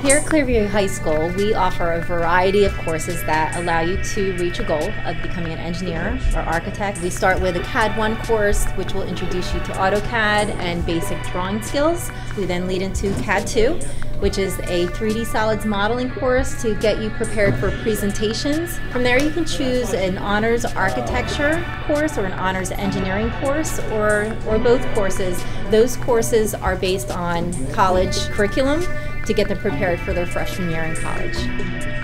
Clearview High School, we offer a variety of courses that allow you to reach a goal of becoming an engineer or architect. We start with a CAD 1 course, which will introduce you to AutoCAD and basic drawing skills. We then lead into CAD 2, which is a 3D solids modeling course to get you prepared for presentations. From there, you can choose an honors architecture course or an honors engineering course or, or both courses. Those courses are based on college curriculum to get them prepared for their freshman year in college.